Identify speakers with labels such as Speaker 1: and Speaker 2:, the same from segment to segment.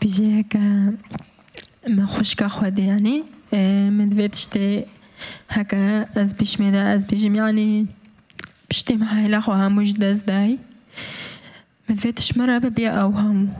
Speaker 1: پژەیەکە مە خوشکە خودیانی مدوێت شتێ هەکە ئەس پیشمێدا ئەس بژمیانی پشتیم هایلەخوا هەمووش دەستدای. مدوێتش مەرە بەبێ ئەو هەموو.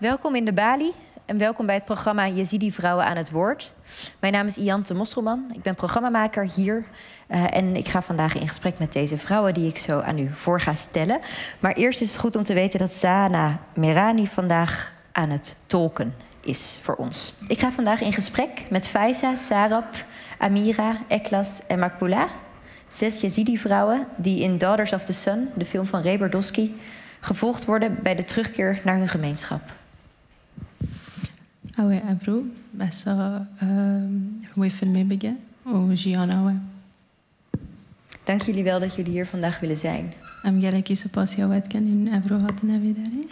Speaker 2: Welkom in de Bali en welkom bij het programma Yazidi Vrouwen aan het Woord. Mijn naam is Iante Mosselman, ik ben programmamaker hier uh, en ik ga vandaag in gesprek met deze vrouwen die ik zo aan u voor ga stellen. Maar eerst is het goed om te weten dat Sana Merani vandaag aan het tolken is voor ons. Ik ga vandaag in gesprek met Faisa, Sarab, Amira, Eklas en Makbula. Zes Yazidi-vrouwen die in Daughters of the Sun, de film van Ray Berdowski, gevolgd worden bij de terugkeer naar hun gemeenschap.
Speaker 1: اوه ابرو بس هو فيلم بگه و جیان اوه
Speaker 2: Dank jullie wel dat jullie hier vandaag willen zijn.
Speaker 1: ام گلکی سپاس یاوت کن این ابرو هات نوی داری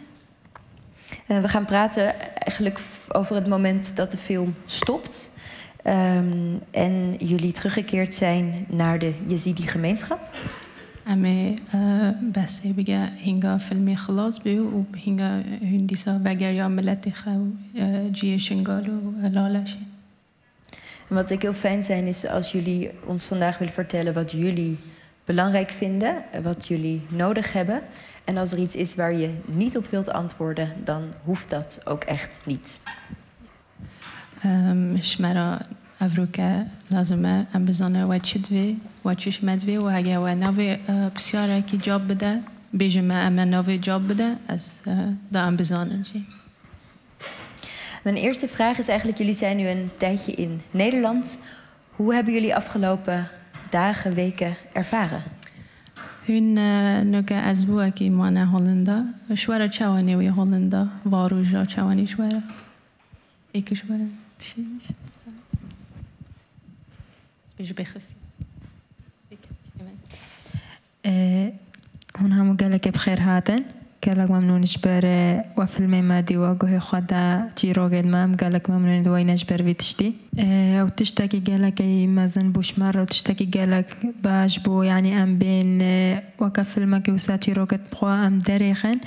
Speaker 2: Uh, we gaan praten eigenlijk over het moment dat de film stopt. Um, en jullie teruggekeerd zijn naar de Yazidi-gemeenschap.
Speaker 1: اما بس بگه هنگا فیلمی خلاص بی و هنگا هندیسا بگر یا ملت خو جیه شنگال و لالشه
Speaker 2: En wat ik heel fijn zijn is als jullie ons vandaag willen vertellen wat jullie belangrijk vinden, wat jullie nodig hebben. En als er iets is waar je niet op wilt antwoorden, dan hoeft dat ook echt niet.
Speaker 1: شمرا افروکه لازمه ام بزانه و چی دوی و چیش مدوی و اگه و نوی بسیاره که جاب بده بیجه ما اما نوی جاب بده از دا ام بزانه چی
Speaker 2: Mijn eerste vraag is eigenlijk, jullie zijn nu een tijdje in Nederland. Hoe hebben jullie afgelopen dagen, weken ervaren?
Speaker 1: هون نوکه از بوا که مانه هولندا شوره چوانی وی هولندا وارو جا چوانی شوره بيجي بيخسي هون همو قالك بخير هاتن. قالك ممنون جبر وفيلم مادي وقوه خدا تيرو قد مام قالك ممنون دوي نجبر في تشتي أو تشتكي قالك اي مازن بوش مرة وتشتكي قالك باش بو يعني ام بين وكا فيلمك وسا تيرو قد بخوا ام دريخن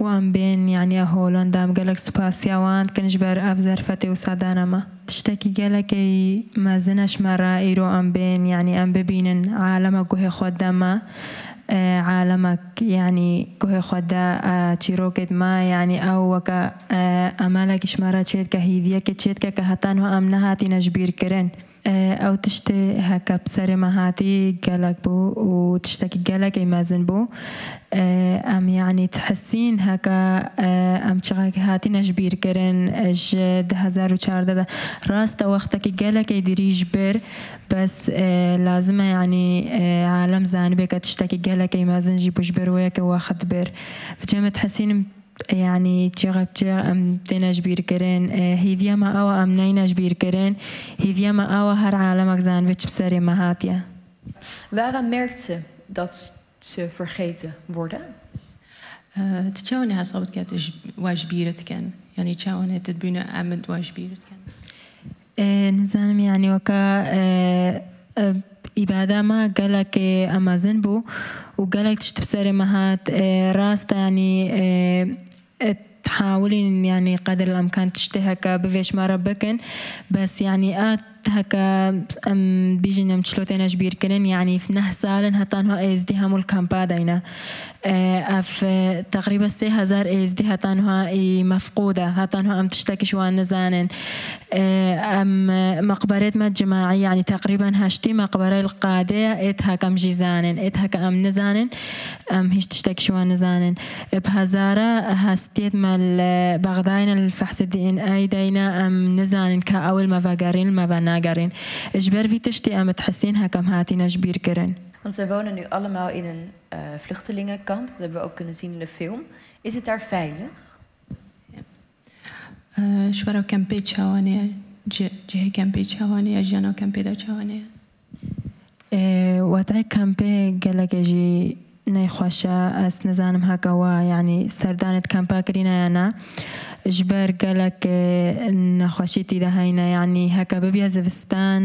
Speaker 1: وام بين يعني هولندا ام قالك سباسيا وان كنجبر افزر فتي وسادانا ما تشتكي قالك اي مازنش مرة ايرو ام بين يعني ام ببينن عالم خدا ما عالمك يعني كوه خدا تشيروكت ما يعني أو وكا امالك شمارا تشيت كهيفيا كتشيت كهتان هو امنها تي نجبير كرن أو تشتي هكا بسر ما هاتي قالك بو وتشتكي قالك أي مازن بو. أم يعني تحسين هكا أم تشغاك هاتي نجبير كرن اج هزار وچارده راست وقتك قالك أي ديريج بر بس لازم يعني عالم زانبك تشتكي قالك أي مازن جيبوش بر وياك واخد بر. فجأة تحسين يعني بير كرين هيفيا ما أوا أم نيناش بير كرين هيفيا ما أوا هر عالمك زان ويتش بسري ما هاتيا.
Speaker 2: Waarom merkt ze dat ze vergeten worden?
Speaker 1: تشاوني هصابت كانت واجبيرت كان يعني تشاوني تدبينا أمد واجبيرت كان نزانم يعني وكا إبادة ما قالك أمازن بو وقالك تشتبسري مهات راستا يعني تحاولين يعني قدر الامكان تشتهكا بفيش ما ربكن بس يعني آت هكا أم بيجي نم تشلوتين اجبير كنن يعني في نه سالن هتان هو ايز دي همول كامبا داينا. أف تقريبا سي هزار ايز دي هتان إي مفقودة هتان هو أم تشتكي شوان نزانن أم مقبرة ما جماعية يعني تقريبا هاشتي مقبرة القادة إت هكا جيزانن إت هكا أم نزانن أم هيش تشتكي شوان نزانن بهزارة هستيت مال بغداين الفحص دي إن آي داينا أم نزانن كأول ما فاقارين ما فاناقارين اجبر في تشتي ام تحسين هكا هاتي نجبير كرن
Speaker 2: Want zij wonen nu allemaal in een uh, vluchtelingenkamp. Dat hebben we ook kunnen zien in de film. Is het daar veilig?
Speaker 1: شوارا کمپی چوانه جه کمپی چوانه جانا کمپی دا چوانه وضع کمپی گلک جی نەیخۆشە ئەس نزانم هەکەەوە ینی سەردانت کەمپاکرینە یانە ژبەر گەلک نەخۆشی تیدا هەینە ینی هەکە ببیە زستان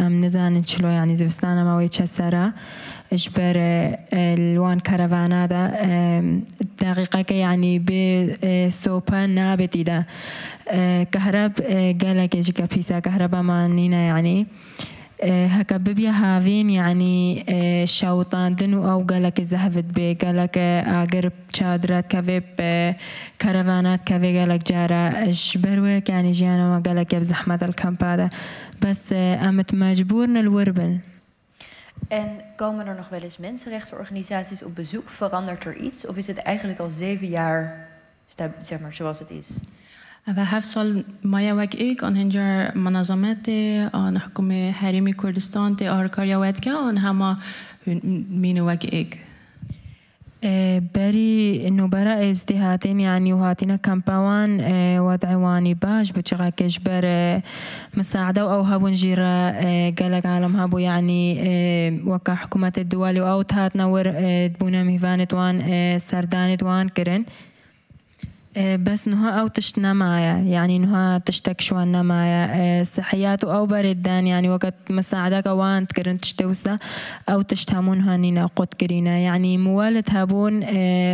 Speaker 1: ئەم نزانن چلۆ ینی زستان ئەمەوەی چەسەرە ژبەر لوان کەرەوانادا دقیقەکە ینی بێ سۆپە نابێتیدا کەهرب گەلێکێژیکە پیسا کەهرەبامانینە ینی. هەکە ببیە هاوین یعنی شاوتاندن و ئەو گەلەکە زەهفت بێ گەلەکە ئاگەر چادرات کەوێ کەرەوانات کەوێ گەلک جارە بەروەیەک ینی ژیانەوە گەلەکە زەحمەتە کەمپادە بەس ئەمت مەجبور نەلوەربن.
Speaker 2: En komen er nog wel eens mensenrechtenorganisaties op bezoek? Verandert er iets? Of is het eigenlijk al zeven jaar zeg maar, zoals het is?
Speaker 3: و هفت سال مایا وک ایک آن هنجر منظمت آن حکوم حریمی کردستان تی آرکاریا وید که آن همه مینو وک ایک
Speaker 1: بەری نوبەرە ئێستی هاتین ینی و هاتینە کەمپاوان وەدعوانی باش بچغا کەشبەر مساعدە و ئەو هەبوون ژیرە گەلک عالم هەبوو ینی وەکە حکوومەت دوالی و ئەو هاتنەوە بوونە میوانت وان سەردانت وان کردن. بس نها أو تشت نمايا يعني نها تشتك شوان نمايا صحيات أو بردان يعني وقت مساعدك وان تكرن تشتوسا أو تشتهمون هانينا قد كرينا يعني موالد هابون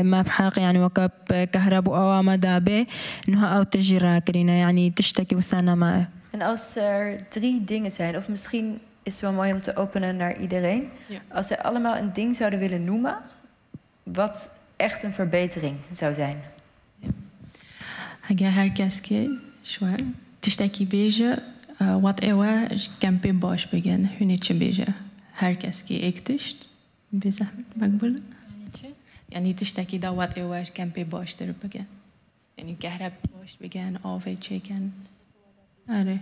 Speaker 1: ما بحق يعني وقت كهرباء أو مدابه نها أو تجرا كرينا يعني تشتكي وسانا ما
Speaker 2: En als er drie dingen zijn, of misschien is het wel mooi om te openen naar iedereen. Ja. Als ze allemaal een ding zouden willen noemen, wat echt een verbetering zou zijn.
Speaker 3: اگر هر کس که شوار تشتکی بیجه وات ایوه کمپی باش بگن هونی چه بیجه هر کس که ایک تشت به زحمت مقبول یعنی تشتکی دا وات ایوه کمپی باش در بگن یعنی کهرب باش بگن آفه چکن آره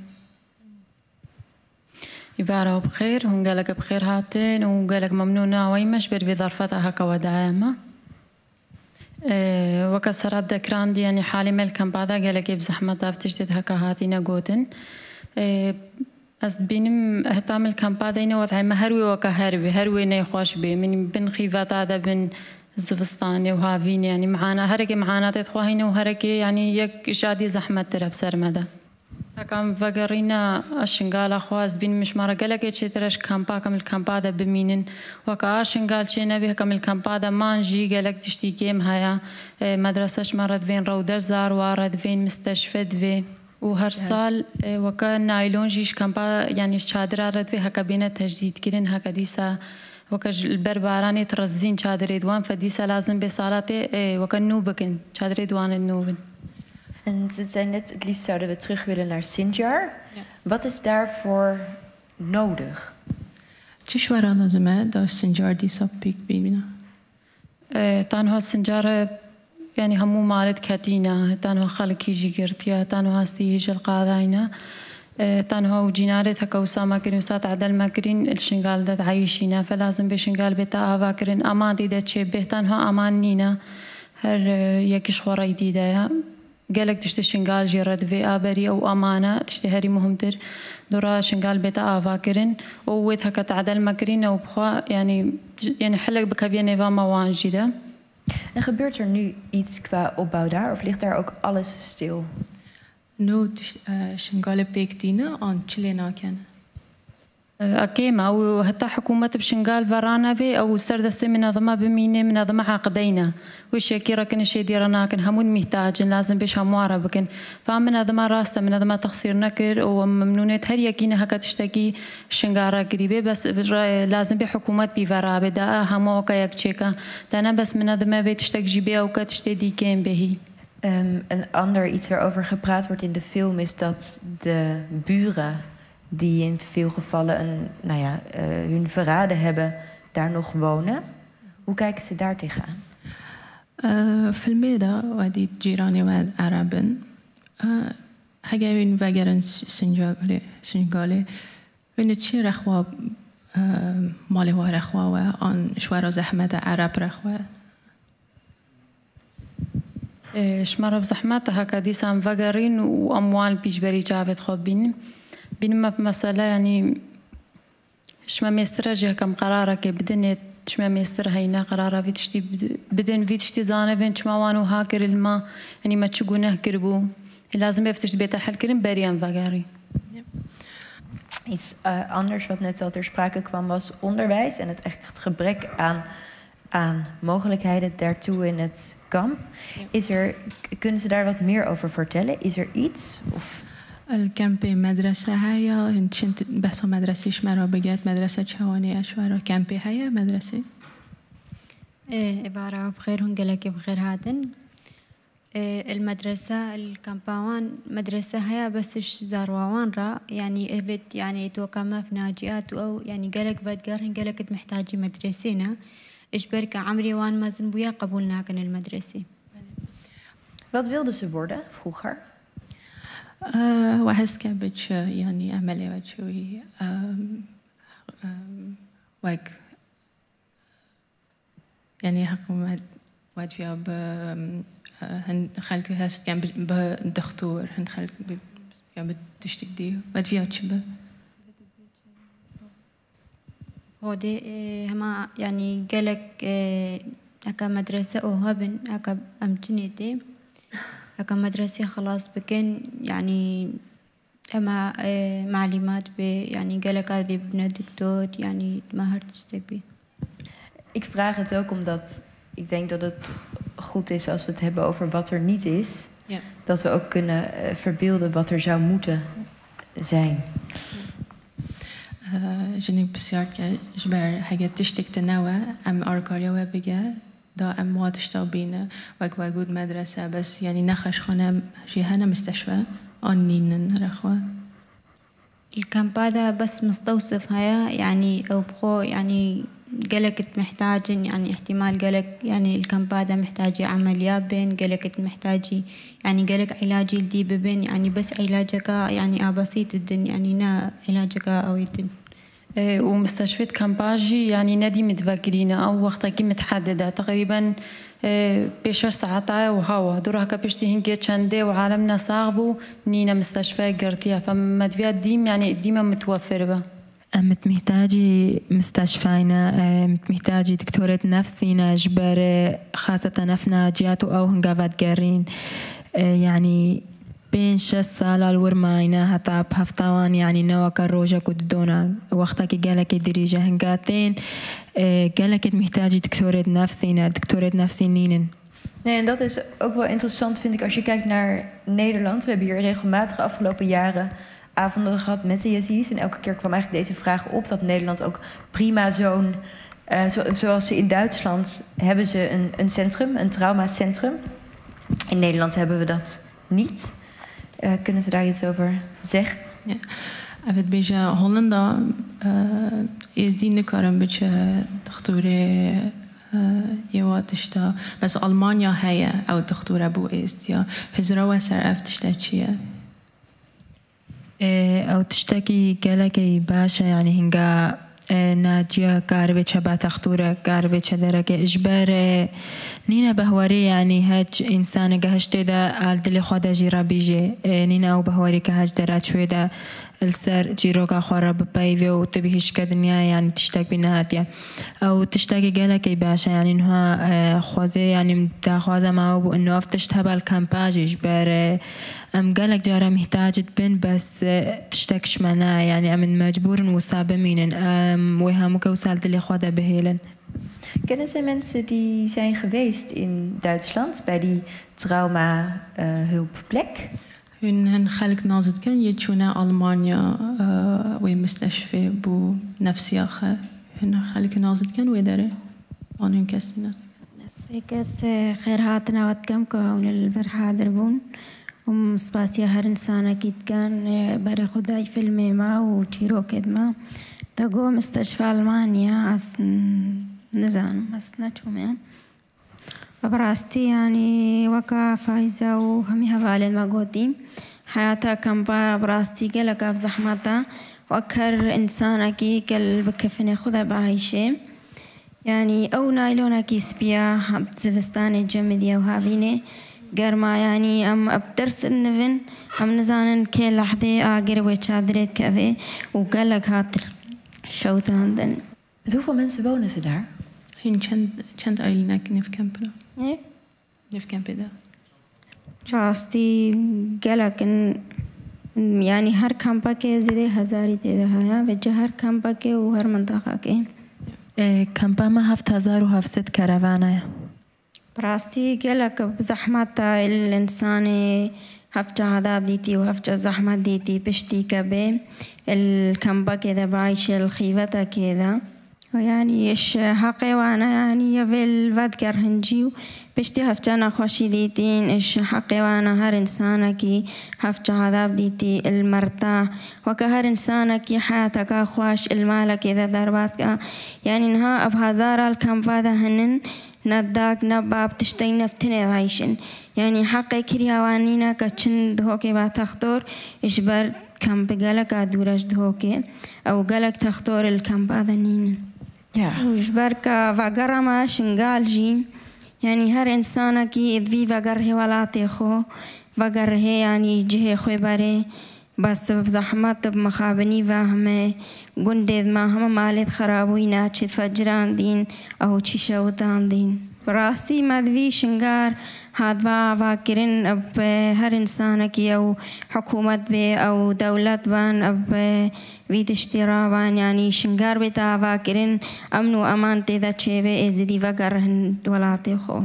Speaker 4: يبارا بخير هم قالك بخير هاتين وقالك ممنونة ويمش بر بظرفتها هكا ودائما وەکە سەراب دەکراندی ینی حالی ملکەم بادا گەلەکی بزەحمەت دافتشتێت هەکە هاتی نەگوتن ئەس بینم هەتامل کەمپادەینەوە هەمە هەروێ وەکە هەروێ نەیخۆش بێ من بن خیڤەتا دەبن زستانێ و هاوینێ ینی معانە هەرێکی معاناتێت خواهینە و هەرەکێ ینی یەک شادی زەحمەت ترە بسەرمەدا. ئەکەم بەگەڕینە ئەشنگالە خواز بین مشمارە گەلەکێ چێترش کەمپاکەم کەمپادە بمینن وەکە ئاشنگال چێ نەبێ کەم کەمپادە مانژی گەلک تشتی گێم هەیە مەدرسەشمەڕە دوێن ڕەو دەرزار وارە دوێن مستەشفە دوێ. و هەر سال وەکە نایلۆنژیش کەمپا یانیش چادرارە دوێ هەکە بینە تەجدیدکردن هەکە دیسا وەکە بەربارانی ڕزین چادرێ دوان فە دیسە لازم بێ ساڵاتێ وەکە نو بکەن چادرێ دوانت نوبن.
Speaker 2: En ze zei net, het liefst zouden we terug willen naar Sinjar. Ja. Wat is daarvoor nodig?
Speaker 3: چش ورا لازمه داشت سنجار دی سب پیک ببینه
Speaker 4: تنها سنجار يعني همو مالت كاتينا تنها خلقي جيرتيا تنها هستي القاضينا تنها وجينارة هكا وسامة كرين وسات عدل ما كرين الشنغال دا عايشينا فلازم بشنغال بتا آفا كرين أمان دي دا تشي به تنها أمان نينا هر يكيش خورا جديدة جالك تشتي شنغال جيرد في آبري أو أمانة تشتي هاري مهمتر دورا شنغال بيتا آفاكرين وويت هكا تعدل مكرين أو بخوا يعني يعني حلق بكافية نيفا موان جيدا
Speaker 2: En gebeurt er nu iets qua opbouw daar of ligt daar ook alles stil?
Speaker 3: Nu, Shingale eh, Peek Dina aan
Speaker 4: kennen. أو حتى حكومة بشنغال فرانا بي أو سردسي منظمة بمينة منظمة عقدينا وش كيرا كن شي ديرنا كن همون محتاج لازم بيش هموارا بكن. فمنظمة راستا منظمة تخصير نكر وممنونة هر يكينا هكا تشتكي شنغارا قريبة بس لازم بحكومة بيفرا بدا همو وكا يك تشيكا دانا بس منظمة بي تشتك جيبي أو كتشتي دي كين بهي
Speaker 2: Um, een ander iets waarover gepraat wordt in de film is dat de buren die in veel gevallen een, nou ja, uh, hun verraden hebben, daar nog wonen. Hoe kijken ze daar tegenaan?
Speaker 3: في الميدا وادي جيراني واد عربن هجاوين وگرن سنجاغلي سنجاغلي وين تشي رخوا مالي وا رخوا و آن شوارا زحمت عرب رخوا
Speaker 4: شمارا بزحمت هكا ديسان وگرين واموال بيجبري جاوت خوب بين بينما في مسألة يعني شما ميستراجع كم قرارك بدنت تشما ميستر هينا قرارة في تشتي بدن في تشتي زانة بين تشما وانو هاكر الماء يعني ما تشقونه كربو لازم يفتش بيت حل كرم بريان فاقاري
Speaker 2: Iets uh, anders wat net al ter sprake kwam was onderwijs en het, echt het gebrek aan, aan mogelijkheden daartoe in het kamp. Is er, kunnen ze daar wat meer over vertellen? Is er iets? Of
Speaker 3: الكامب مدرسة هيا انت شنت بحث مدرسة شمرا بقيت مدرسة شواني أشوارا كامبي هيا مدرسة؟
Speaker 5: إيه عبارة بخير هنقلك بخير هاتن إيه المدرسة الكامباوان مدرسة هيا بس زاروان را يعني ابد يعني توقع ما في ناجيات أو يعني قالك بدقار قالك محتاجي مدرسينا إجبرك عمري وان مازن بويا قبولنا كان المدرسة.
Speaker 2: Wat wilden ze worden vroeger?
Speaker 3: وأحس كابتش يعني عملي وشوي وك يعني حكم واد فيها ب هن خلق هست يعني بدكتور هن خلق يعني بتشتك دي. واد فيها تشبه
Speaker 5: هودي هما يعني قالك هكا مدرسة أو هبن هكا أمتنيتي هكا مدرسة خلاص بكن يعني أما معلومات ب يعني قالك هذا بنا دكتور يعني ما هرتشتك بي
Speaker 2: Ik vraag het ook omdat ik denk dat het goed is als we het hebben over wat er niet is.
Speaker 3: Ja.
Speaker 2: Dat we ook kunnen uh, verbeelden wat er zou moeten zijn.
Speaker 3: جني بسيار جبر حاجات تشتك تنوى أم أركاريا وبيجا دا أم واتشتا بينا وك وجود مدرسة بس يعني نخش خانة شي هنا مستشفى أنين رخوة
Speaker 5: الكامب هذا بس مستوصف هيا يعني أو بخو يعني قلقت محتاج يعني احتمال قلق يعني الكامب هذا محتاج عمليات بين قلقت محتاجي يعني قلق علاجي الدي بين يعني بس علاجك يعني بسيط الدن يعني نا علاجك أو يدن
Speaker 4: ومستشفى كامباجي يعني نادي متفكرين أو وقتها متحددة. تقريبا إيه بيشر ساعتا وهوا. دور هكا بيشتي هنكي تشاندي وعالمنا صاغبو نينا مستشفى قرتيها فما تبيع ديم يعني ديما متوفر بها.
Speaker 1: مت محتاجي مستشفينا مت محتاجي دكتورة نفسينا جبر خاصة نفنا جياتو أو هنقافات قارين يعني بين شش سال الورماينا هتا بهفتوان يعني نوا كروجا كدونا وقتا كي قالك دريجة هنقاتين قالك محتاجي دكتورة نفسينا دكتورة نفسي نينن
Speaker 2: Nee, en dat is ook wel interessant, vind ik, als je kijkt naar Nederland. We hebben hier regelmatig de afgelopen jaren avonden gehad met de Yazidis. En elke keer kwam eigenlijk deze vraag op dat Nederland ook prima zo'n... Uh, zo, zoals ze in Duitsland hebben ze een, een centrum, een traumacentrum. In Nederland hebben we dat niet. Uh, kunnen ze daar iets over zeggen?
Speaker 3: Ja. أبد بيجا هولندا إزدين نكرم بيجا دكتورة يواتشتا بس ألمانيا هي أو دكتورة أبو إستيا هزرا وسر أفتشتا چيا
Speaker 1: أو تشتكي قالك باشا يعني هنگا نادية كاربتشا باتخطورة كاربتشا درجة إجبارة نينا بهواري يعني یعنی هج إنسان جهشت دا آل دل خدا جرا بيجي نينا أو بهواري كهج درات شوي دا السر جيروكا خورا ببايفي وتبيهش كدنيا يعني تشتاك بنهاتيا أو تشتاكي قالك باشا يعني إنها خوازي يعني مدا خوازة معه بو إنه أفتشتها بالكامباج إجبار أم قالك جارة محتاجة بن بس تشتكش منا يعني أمن مجبور وصابة مينن أم وها مكوسال دلي خوادة بهيلن
Speaker 2: Kennen zij mensen die zijn geweest in Duitsland bij die trauma-hulpplek?
Speaker 3: هن هن خلق نازد كان يجونا ألمانيا ومستشفى بو نفسي أخا هن خلق نازد كان ويدري أنا كسي نازد
Speaker 6: سبيكس خير هاتنا واتكم كون البرحة دربون هم سباسيا هر إنسان أكيد كان بري خداي في الميما وتيرو كدما تقو مستشفى ألمانيا أس نزان بس نتوم يعني ببراستي يعني وكا فايزة وهمي هبالين ما قودي حياتها كم بارا براستي قلق في زحمتا وأكر إنسان كي كل بكفني خذا بعيشة يعني أو نايلونا كيس بيا بتزفستاني جمدية وهابيني قرما يعني أم أبدرس النفن أم نزانن كي لحظة آقر ويتشادريت كافي وقالك هاتر شوتا عندن
Speaker 2: Met hoeveel mensen wonen ze daar?
Speaker 3: Hun چند چند آیلینک نف
Speaker 6: Nie?
Speaker 3: Nie wkępy,
Speaker 6: راستی گلکن يعني هر کمپا که زیده هزاري دیده ها و جه هر کمپا که و هر منطقه كي
Speaker 1: کمپا ما هفت هزار و هفتصد کروانه
Speaker 6: براستی گلک بزحمت تا الانسان هفت عذاب ديتي و وهفت زحمات ديتي بشتي كبه الكمبا كده بعيش الخيفة كده ويعني إيش حقي وأنا يعني يفيل فذكر هنجيو. بشتي هفجة نخوشي ديتين إيش حقي وأنا هر إنسانة كي هفجة عذاب ديتي المرتاح. وكهر إنسانة كي حياتك خوش المالك إذا درباسك يعني إنها أبهزارة الكمبا ده هنن. نداك نباب تشتي نفتني عايشن. يعني حقي كرياوانينا كتشن دهوكي با تختار إشبر كم بقالك دورش دهوكي. أو قالك تختار الكم هذا ji berka vegera me şingal jî yanî her insanekî vî veger hê welatê xwe veger hê yanî cihê xê berê بس زحمت مخابنی و همه گندید ما همه مالت خرابوی ناچید فجران دین او چی شودان دین براستي مدوي شنگار هاد با واكرن اب هر انسان کی أو حکومت به أو دولت بان اب وید اشترابان يعني شنگار بتا واكرن امن و أمان تیدا چه به ازدی وگرهن ولاتي خو.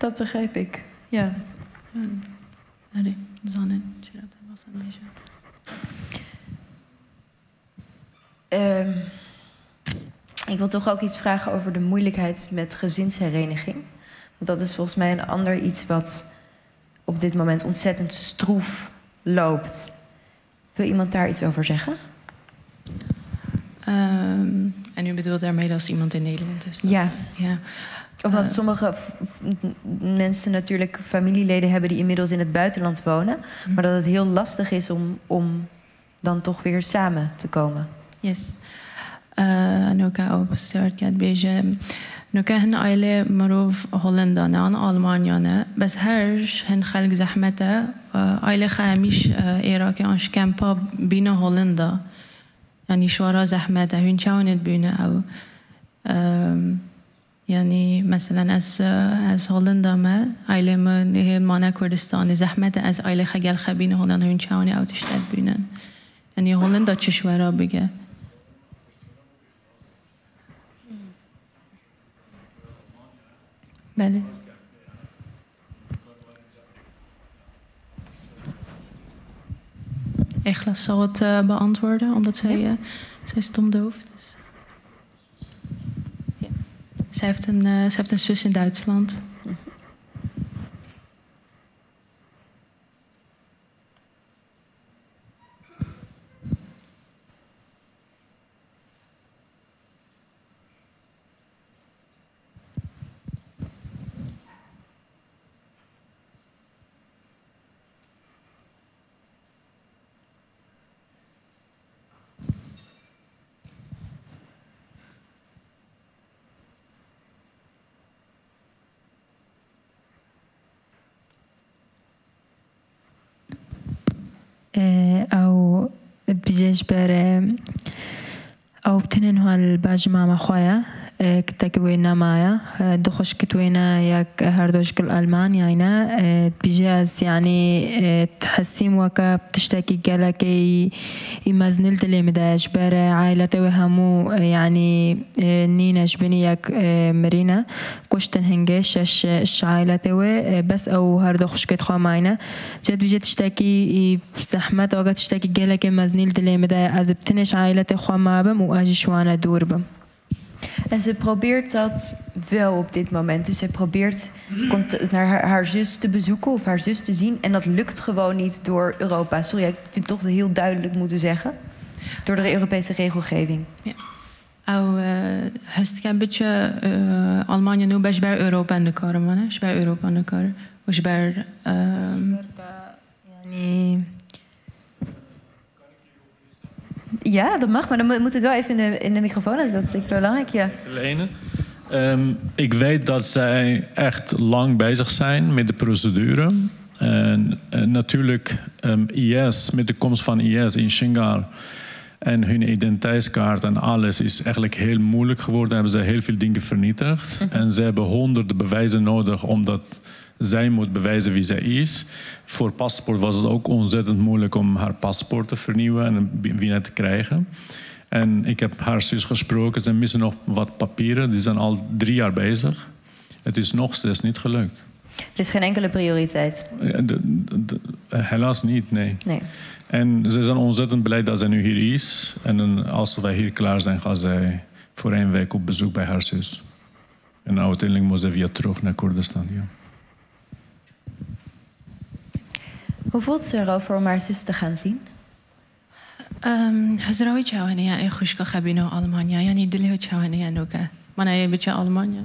Speaker 2: Dat begrijp ik. Ja.
Speaker 3: زانن چرا تواصل میشه؟
Speaker 2: Ehm, ik wil toch ook iets vragen over de moeilijkheid met gezinshereniging. Want dat is volgens mij een ander iets wat op dit moment ontzettend stroef loopt. Wil iemand daar iets over zeggen?
Speaker 3: Ehm, en u bedoelt daarmee dat als iemand in Nederland is? dat-
Speaker 2: Ja.
Speaker 3: ja.
Speaker 2: Omdat
Speaker 3: Eh.
Speaker 2: sommige mensen natuurlijk familieleden hebben die inmiddels in het buitenland wonen. Maar dat het heel lastig is om, om dan toch weer samen te komen.
Speaker 3: يس نوکە ئەو پرسیار کرد. بێژە نوکە هەن ئایلێ مرۆڤ بس هرش هن هەرش هەن خەلک زەحمەتە ئایلێ خەمیش آنش کمپا بینە هۆڵندا یعنی شوارا زەحمەتە هن چاونت بینە ئەو ینی مثلەن از ئەس هۆڵندامە ئایلێ نهێمانە کوردستانی زەحمەتە ئەس ئایلێ خەگەل خەبینە هۆڵند هن چاونی ئەو داد بینن؟ یعنی هۆڵندا چشوەرا بگه؟ بله Echlas zal het eh, beantwoorden, omdat zij, eh, zij is stomdoof. Dus. Ja. Zij, heeft een, eh, zij heeft een zus in Duitsland.
Speaker 1: او بجيش بار او بتنين هو الباجي ماما خوايا كتاكوينا مايا دخش كتوينا ياك هردوش كل ألمان ياينا بجاز يعني تحسيم وكا بتشتكي قالك يمزنل دلي مداش بر عائلته وهمو يعني نينا جبني ياك مرينا كشتن اش عائلته و بس أو هردو خشكت خوا ماينا. جد بجد تشتكي زحمت اوقات تشتكي قالك مزنيل دلي مدا از بتنش عائلته خوا ما بم.
Speaker 2: En ze probeert dat wel op dit moment. Dus zij probeert cont- naar haar, haar zus te bezoeken of haar zus te zien. En dat lukt gewoon niet door Europa. Sorry, ik vind het toch heel duidelijk moeten zeggen. Door de Europese regelgeving.
Speaker 3: او هست که بچه آلمانیا نو بش بر اروپا نکار منه ش بر اروپا نکار وش بر ام،
Speaker 1: يعني
Speaker 2: Ja, dat mag, maar dan mo- moet het wel even in de, in de microfoon. Dus dat is natuurlijk belangrijk. Ja.
Speaker 7: Verlenen. Ehm, ik weet dat zij echt lang bezig zijn met de procedure. En, eh, natuurlijk, ehm, IS, met de komst van IS in Shingar, En hun identiteitskaart en alles is eigenlijk heel moeilijk geworden. Hebben ze heel veel dingen vernietigd. En ze hebben honderden bewijzen nodig omdat zij moet bewijzen wie zij is. Voor paspoort was het ook ontzettend moeilijk om haar paspoort te vernieuwen en binnen te krijgen. En ik heb haar zus gesproken. Ze missen nog wat papieren. Die zijn al drie jaar bezig. Het is nog steeds niet gelukt.
Speaker 2: Het is geen enkele prioriteit.
Speaker 7: Ja, de- de- de- helaas niet, nee.
Speaker 2: Nee.
Speaker 7: En ze zijn ontzettend blij dat zij nu hier is. En als wij hier klaar zijn, gaan zij voor één week op bezoek bij haar zus. En dan uiteindelijk moet ze weer terug naar Koerdistan. Ja.
Speaker 2: Hoe voelt ze erover om haar zus te gaan zien?
Speaker 3: هزراوی چاوانه یا ای خوشگاه خبینه آلمانیا یعنی دلی چاوانه یا نوکه من ای بچه آلمانیا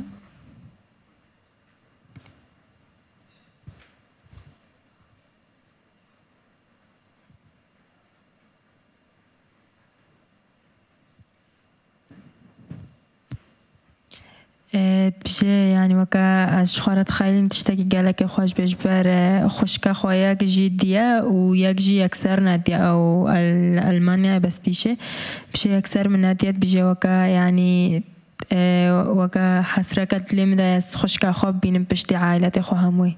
Speaker 1: بجي يعني وكا شخورة تخيلم تشتكي قالك خوش بجبر خوشكا خوياك جي ديا وياك جي أكثر نادية أو أل- ألمانيا بس تيشي بجي أكثر من ناديات بجي وكا يعني آه، وكا حسركت لي مدا خوشكا خوب بينم بشتي عائلتي خو هموي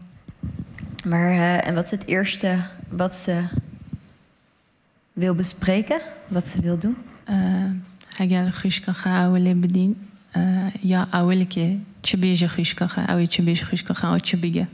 Speaker 2: Maar, eh, en wat is het eerste wat ze wil bespreken? Wat ze wil doen?
Speaker 3: اوله بدین آه، یا اول که چه بیجه خوشگاه أو چه بیجه خوشگاه أو چه بگه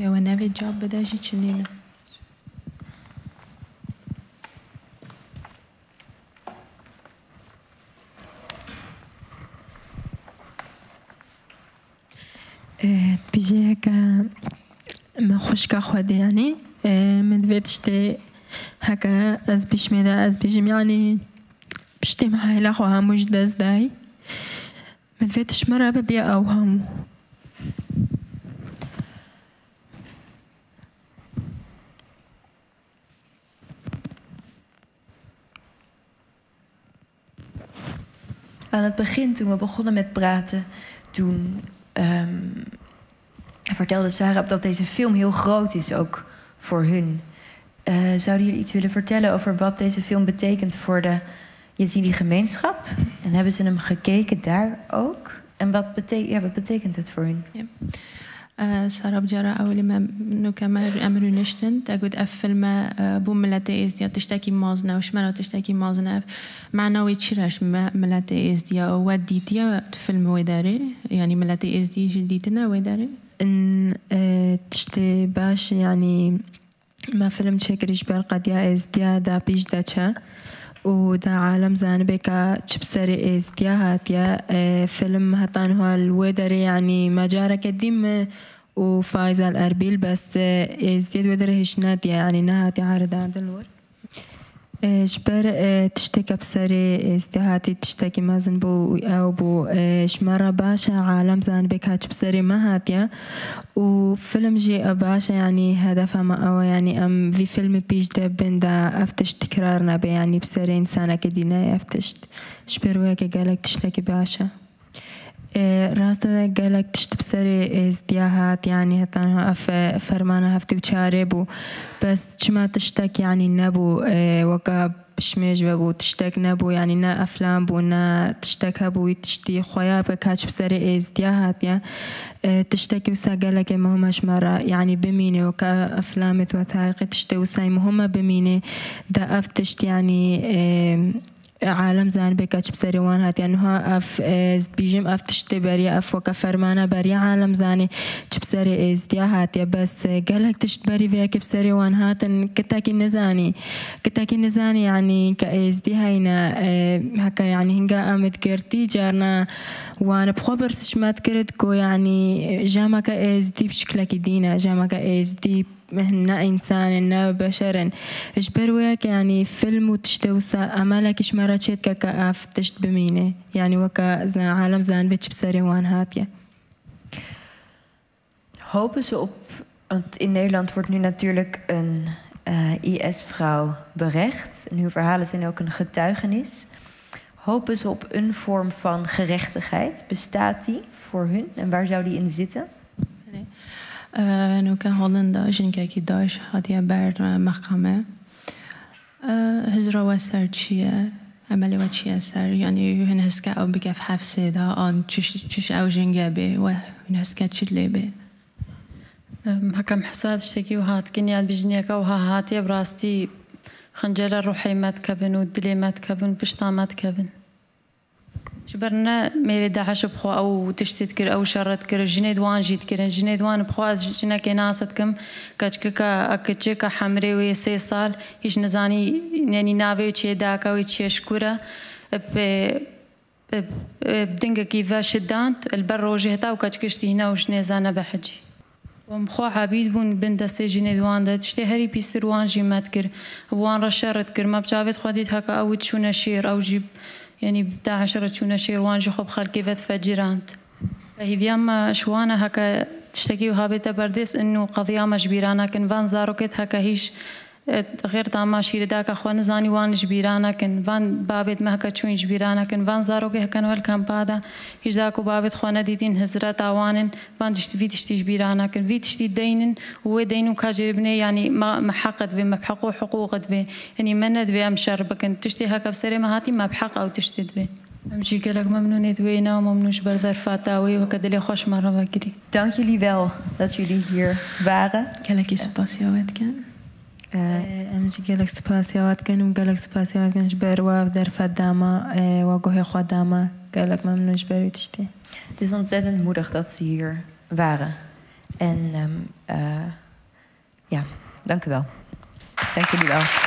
Speaker 3: و نوی جاب بده جی چنینه
Speaker 1: آه، بيجي هكا ما خوشكا خودي يعني آه، من دفيت شتي هكا از بيش ميدا از بيجم يعني بشتي معاي لاخو هاموش داز داي. من دفيتش مرة ببيا أو هامو
Speaker 2: Aan het begin, toen we begonnen met praten, toen ehm, vertelde Sarah dat deze film heel groot is ook voor hun. Eh, zouden jullie iets willen vertellen over wat deze film betekent voor de Yazidi-gemeenschap? En hebben ze hem gekeken daar ook? En wat, ja, wat betekent het voor hun?
Speaker 3: سراب جرا أولي ما نو كما أمرو نشتن تقول أف فيلم بو ملاتي إز ديا تشتكي مازنا وش مرة تشتكي مازنا معناوي تشيرش ملاتي إز ديا ودي ديا فيلم ويداري؟ يعني ملاتي إز دي جديدنا ويداري؟
Speaker 1: إن أه، تشتي باش يعني ما فيلم تشكريش برقد يا از ديا دا بيش دا چا ودا عالم زانبكا تشبسري از ديا هاتيا آه، فيلم هطان هو الويدري يعني مجارة قديم وفايزة الأربيل بس از ديا ويدري هش نادية يعني نهاتي عارضة عند الور جبر تشتكي بسري استهاتي تشتكي مازن بو أو بو شمرة باشا عالم زان بك هاتش بسري ما هاتيا وفيلم جي باشا يعني هدفها ما أو يعني ام في فيلم بيش دبن دا افتش تكرارنا بي يعني بسري انسانة كدينا افتشت شبر وياك قالك تشتكي باشا ڕاستە گەلک تشت بسەری ئێزدیا هات ینی هەتانها ئەفە فەرمانە هەفتی و چارێ بوو. بەس چما تشتێک ینی نەبوو وەکە پشمێژ بەبوو تشتێک نەبوو ینی نە ئەفلان بوو نە تشتێک هەبووی تشتی خۆیا بە کاچ بسەری ئێزدیا هاتیە تشتێکی وسا گەلەکێ مهمەشمەرە ینی بمینێ وەکە ئەفلامێت وە تاقی تشتە وسای مهمە بمینێ دە ئەف تشتیانی افتشت يعني آه، عالم زان بێکە چ بسەریوان هاتیانها ئەف بیژم ئەف تشتێ بەریە ئەف وەکە فەرمانە بەریە عالم زانێ چ بسەری ئێزدیا هاتیە بەس گەلک تشت بەری وەیەکە بسەریوان هاتن کتاکی نزانی کتاکی نزانی ینی کە ئێزدی هاینە هەکە ینی هنگا ئەمت گرتی جارنا وانە بخۆ بەرسشمات کرد گۆ ینی ژامەکە ئێزدی بشکلێکی دینە ژامەکە ئێزدی هنا إنسان نا بشرا إجبر وياك يعني فيلم وتشتوسا أمالك إش مرة تشيت كا أف تشت بمينة يعني وكا زان عالم زان بيتش بسري وان هاتيا
Speaker 2: Hopen ze op, want in Nederland wordt nu natuurlijk een uh, IS-vrouw berecht. En uw verhalen zijn ook een getuigenis. Hopen ze op een vorm van gerechtigheid? Bestaat die voor hun en waar zou die in zitten?
Speaker 3: Nee. انه كان هولندا جنكاكي داش هاتيا بر محكمة هزرا وسر چیه؟ عملی و چیه سر؟ یعنی هن أو بکف حفظه دا آن چش أو جنگه به و هن هسکا چی لیبه.
Speaker 4: هەکەم حساد شتێکی و هاتکنیان بژنیەکە و ها هاتێ بڕاستی خنجەرە ڕوحی مەتکەبن و دلێ مەتکەبن پشتا مەتکەبن. جبرنا مێری داعش بخوا ئەو تشتێت کرد ئەو شەڕەت کرد ژنێ دوان ژیتکردن ژنێ دوان بخواز ژنەکێ ناستکەم کەچکەکە ئەکچێکە حەمرێوێ سێ ساڵ هیچ نزانی نێنی ناوێ چێداکەوەی چێشکورە دنگێکی ڤەشدانت البەر ڕۆژێ هێتا و کەچکشتی هینە و ژنێزانە بە حەجی. ومخوا عبید بوون بن دەستێ ژینێ دواندا تشتێ هەری پیسروان ژیمەت کرد وان ڕەشەرت کرد مە بچاوێت خودیت هەکە ئەو چوونە شێر ئەو ژیب يعني بتاع عشرة شونا شيروان جو خب خلقي بيت فجرانت هي بيام شوانا هكا تشتكي وهابتا بردس انه قضية مجبيرانا كن فان زاروكت هكا هيش غير تاما شير داك اخوان زاني وان جبيرانا كن فان بابت ما هكا تشوين جبيرانا كن فان زاروكي هكا نوال كان بادا هيش داكو بابت خوانا ديتين هزرة اوانن فان تشتي في تشتي جبيرانا كن في تشتي دينن هو دينو كاجبني يعني ما محقت بي ما بحقو حقوقت بي يعني منت بي ام شربكن تشتي هكا بسري ما هاتي ما بحق أو تشتد بي أمشي قالك ممنونة دوينا وممنوش بردر فاتاوي وكدلي خوش مرة وكري
Speaker 2: Dank jullie wel dat jullie hier waren.
Speaker 3: قالك يسباسيوات كان
Speaker 1: ئەمجی گەلک سوپاسیاواتکەن و گەلک سوپاسیاواتکەنش بەروا دەرفەت داما وەگۆهێ خوا داما گەلک مەمنوش بەروی تشتێ
Speaker 2: Het is ontzettend moedig dat ze hier waren. En um, uh, ja, dank u wel. Dank jullie wel.